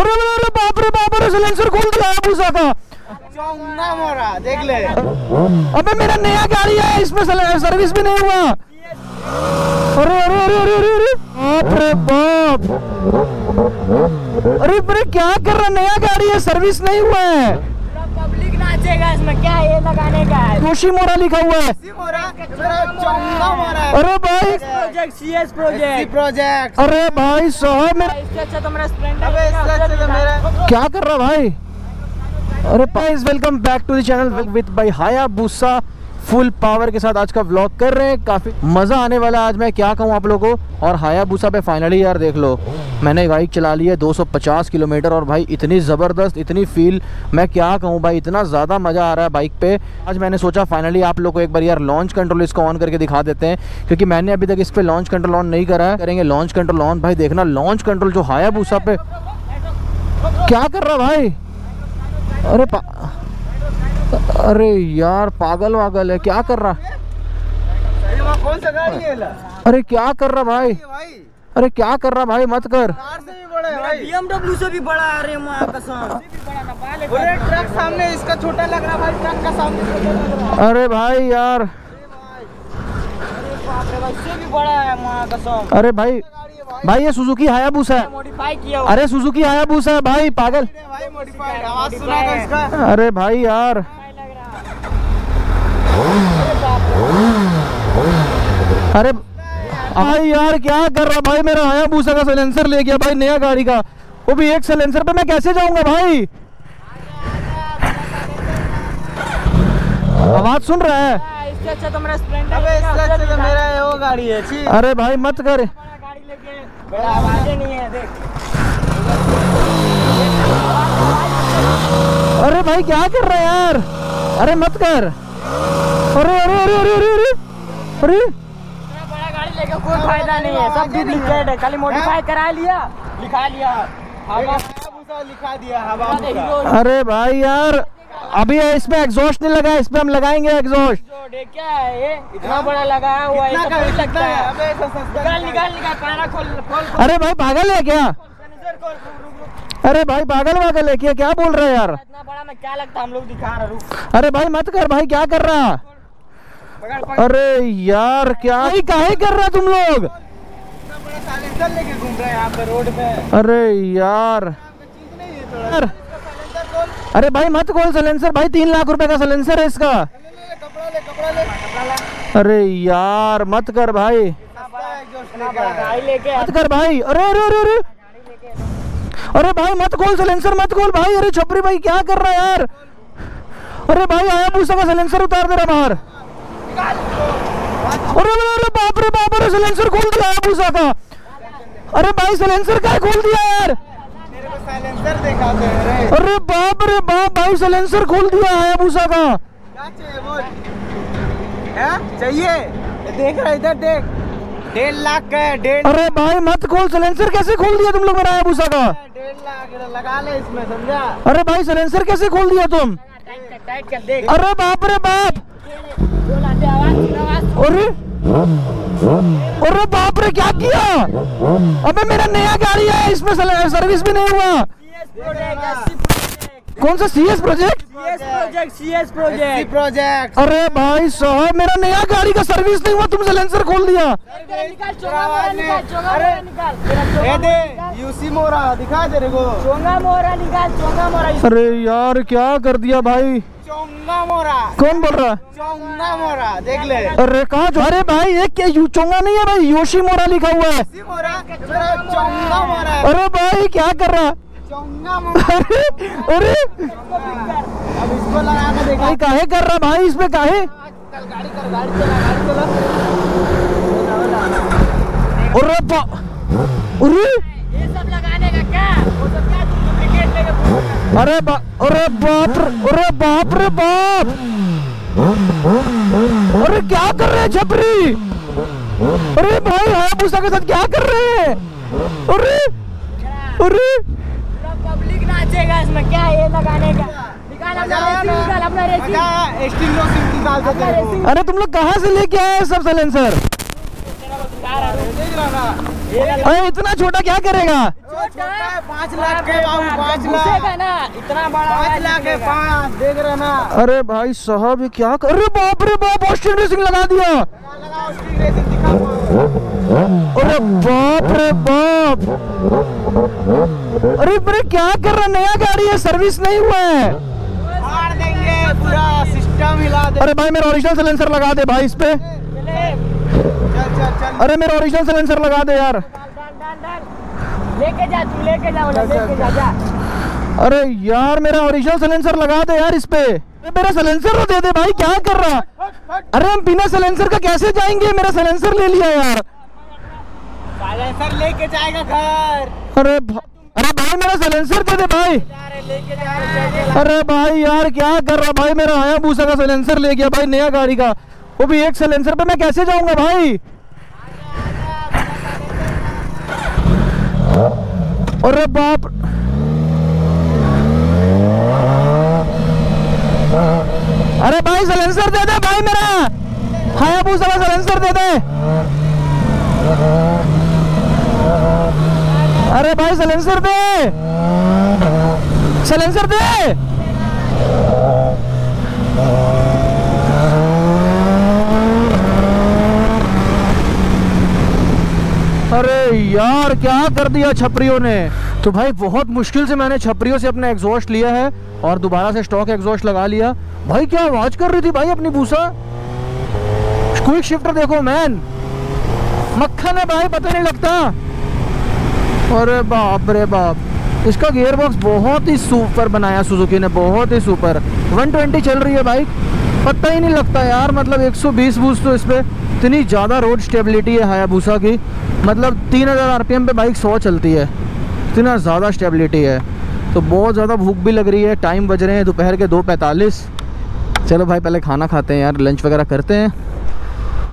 अरे अरे अरे बाप रे बाप रे सिलेंसर खोल दिया भूसा का। देख ले। अबे मेरा नया गाड़ी है इसमें सर्विस भी नहीं हुआ। अरे अरे अरे अरे अरे अरे बाप रे बाप। अरे अरे क्या कर रहा नया गाड़ी है सर्विस नहीं हुआ है। नाचेगा इसमें क्या ये लगाने का है? जोशी मोरा लिखा हुआ है। अरे भाई। Project C S project project अरे भाई साहब मेरा इससे अच्छा तो मेरा स्प्लेंडर अबे इससे अच्छा तो मेरा क्या कर रहा भाई? अरे pies welcome back to the channel with भाई हाया बूसा फुल पावर के साथ आज का व्लॉग कर रहे हैं। काफ़ी मज़ा आने वाला आज मैं क्या कहूँ आप लोगों को? और हाया बूसा पे फाइनली यार देख लो। मैंने बाइक चला ली है 250 किलोमीटर और भाई इतनी ज़बरदस्त, इतनी फील मैं क्या कहूँ भाई, इतना ज़्यादा मज़ा आ रहा है बाइक पे। आज मैंने सोचा फाइनली आप लोग को एक बार यार लॉन्च कंट्रोल इसको ऑन करके दिखा देते हैं। क्योंकि मैंने अभी तक इस पे लॉन्च कंट्रोल ऑन नहीं करा है। करेंगे लॉन्च कंट्रोल ऑन भाई देखना लॉन्च कंट्रोल जो हाया बूसा पे क्या कर रहा भाई? अरे. अरे यार पागल वागल है। क्या कर रहा? ये कौन सा गाड़ी है अरे क्या कर रहा भाई? अरे क्या कर रहा भाई? मत कर। से भी बड़ा है भाई। बीएमडब्ल्यू से भी बड़ा है अरे माँ कसम अरे ट्रक सामने इसका छोटा लग रहा भाई ट्रक का सामने छोटा लग रहा अरे भाई यार। है अरे भाई भाई। भाई ये सुजुकी हायाबूसा है। मॉडिफाई किया हुआ अरे सुजुकी हायाबूसा है भाई पागल। भाई मॉडिफाइड आवाज़ सुना इसका। अरे भाई यार लग रहा अरे भाई यार क्या कर रहा भाई मेरा आया भूसा का सिलेंसर ले गया भाई नया गाड़ी का। वो भी एक सिलेंसर पे मैं कैसे जाऊँगा भाई? आवाज़ सुन रहा है? इससे अच्छा तो मेरा स्प्लेंडर अबे इससे अच्छा तो मेरा वो गाड़ी है छी। अरे भाई मत कर। गाड़ी लेके बड़ा आवाज़ नहीं है देख। अरे भाई क्या कर रहा है यार? अरे मत कर। अरे अरे अरे अरे अरे अरे अरे। लेके कोई फ़ायदा नहीं है सब डुप्लीकेट है। खाली मॉडिफाई करा लिया। लिखा लिया। लिखा दिया हवा अरे भाई यार अभी इसमें एग्जॉस्ट नहीं लगा है इस पे हम लगाएँगे एग्जॉस्ट क्या है ये? इतना बड़ा लगाया हुआ है का सब लगता है। है अबे निकाल निकाल निकाल पाना खोल खोल अरे भाई पागल है क्या? अरे भाई पागल वागल है क्या? क्या बोल रहे है यार? इतना बड़ा में क्या लगता है हम लोग दिखा रहे अरे भाई मत कर भाई क्या कर रहा? पकड़ अरे यार क्या काहे कर रहा तुम लोग? लेके घूम रहा है यहाँ पे रोड पे अरे यार। अरे भाई मत खोल सलेंसर भाई तीन लाख रुपए का सलेंसर है इसका। ले ले ले अरे यार मत कर भाई। मत कर भाई। अरे अरे अरे अरे। अरे भाई मत खोल सलेंसर मत खोल भाई। अरे छपरी भाई क्या कर रहा है यार? अरे भाई आया भूसा का सिलेंसर उतार दे रहा बाहर। अरे अरे अरे बाप रे बाप रे सिलेंसर खोल दिया आया भूसा का। अरे भाई सिलेंसर क्या खोल दिया यार। को हैं अरे बाप रे बाप भाई सिलेंसर खोल दिया आया भूसा का। चाहिए हैं? देख रहा इधर देख। डेढ़ लाख का है डेढ़ अरे भाई मत खोल सिलेंसर कैसे खोल दिया तुम लोग मेरा भूसा का? डेढ़ लाख लगा ले इसमें समझा? अरे भाई सिलेंसर कैसे खोल दिया तुम? अरे बाप रे बाप! बोला दे आवाज़ सुन आवाज़ अरे! अरे बाप रे क्या किया? अबे मेरा नया गाड़ी है इसमें सर्विस भी नहीं हुआ। कौन सा CS project CS project CS C project project अरे भाई साहब मेरा नया गाड़ी का सर्विस नहीं हुआ तुम सिलेंसर खोल दिया। निकाल चोंगा मोरा निकाल चोंगा मोरा निकाल। तेरा ये चोंगा दे यूसी मोरा दिखा दे रे को। चोंगा मोरा निकाल चोंगा मोरा अरे यार क्या कर दिया भाई? चोंगा मोरा कौन बोल रहा चोंगा मोरा देख ले। अरे कहा जो अरे भाई एक क्या यू चोंगा नहीं है भाई? योशी मोरा लिखा हुआ है। सी मोरा मेरा चोंगा मोरा है अरे भाई क्या कर रहा चोंगा अरे अरे। अब इसको लगा के देखा। काहे कर रहा भाई? इसमें काहे? गाड़ी कर गाड़ी चला गाड़ी चला। अरे अरे। ये सब लगाने का क्या? वो सब क्या? डुप्लीकेट लेके घूम अरे बा अरे बाप अरे बाप रे बाप। अरे क्या कर रहे हैं छपरी? अरे भाई हायाबूसा के साथ क्या कर रहे हैं? अरे अरे। पब्लिक नाचेगा इसमें क्या ये लगाने का? हैं। अरे तुम लोग कहाँ से लेके आए हैं सब सिलेंसर अरे इतना छोटा क्या करेगा? छोटा है पाँच लाख के पाँच लाख। ना इतना बड़ा पाँच लाख के पाँच देख रहे ना। अरे भाई साहब ये क्या कर अरे बाप रे बाप ऑस्टिन रेसिंग लगा दिया। अरे बाप रे बाप। अरे अरे क्या कर रहा नया गाड़ी है सर्विस नहीं हुआ है। मार देंगे पूरा सिस्टम हिला दे। अरे भाई मेरा ओरिजिनल सिलेंसर लगा दे भाई इस पे। चल चल चल। अरे मेरा ओरिजिनल सिलेंसर लगा दे यार। डाल डाल डाल। लेके जा तू लेके जा बोला लेके जा जा। अरे यार मेरा ओरिजिनल सिलेंसर लगा दे यार इस पे। मेरा सिलेंसर तो दे दे भाई क्या कर रहा? अरे हम बिना सिलेंसर का कैसे जाएँगे? मेरा सिलेंसर ले लिया यार। साइलेंसर लेके जाएगा घर। अरे अरे भाई मेरा सिलेंसर दे दे भाई। अरे भाई यार क्या कर रहा? भाई मेरा आया भूसा का सिलेंसर ले गया भाई नया गाड़ी का। वो भी एक सिलेंसर पे मैं कैसे जाऊँगा भाई? अरे बाप अरे भाई सिलेंसर दे दे भाई मेरा। हाया भूसा का सिलेंसर दे दे। अरे भाई सिलेंसर दे। सिलेंसर दे। अरे यार, क्या कर दिया छपरियों ने? तो भाई, बहुत मुश्किल से मैंने छपरियों से अपना एग्जॉस्ट लिया है और दोबारा से स्टॉक एग्जॉस्ट लगा लिया। भाई, क्या आवाज़ कर रही थी भाई अपनी भूसा? क्विक शिफ्टर देखो मैन मक्खन है भाई, पता नहीं लगता। अरे बाप रे बाप। इसका गियर बॉक्स बहुत ही सुपर बनाया सुजुकी ने, बहुत ही सुपर 120 चल रही है बाइक पता ही नहीं लगता यार मतलब 120 बूस तो इस पर इतनी ज़्यादा रोड स्टेबिलिटी है हायाबूसा की। मतलब 3000 आरपीएम पे बाइक 100 चलती है। इतना ज़्यादा स्टेबिलिटी है। तो बहुत ज़्यादा भूख भी लग रही है टाइम बज रहे हैं दोपहर के दो पैंतालीस। चलो भाई, पहले खाना खाते हैं यार लंच वगैरह करते हैं।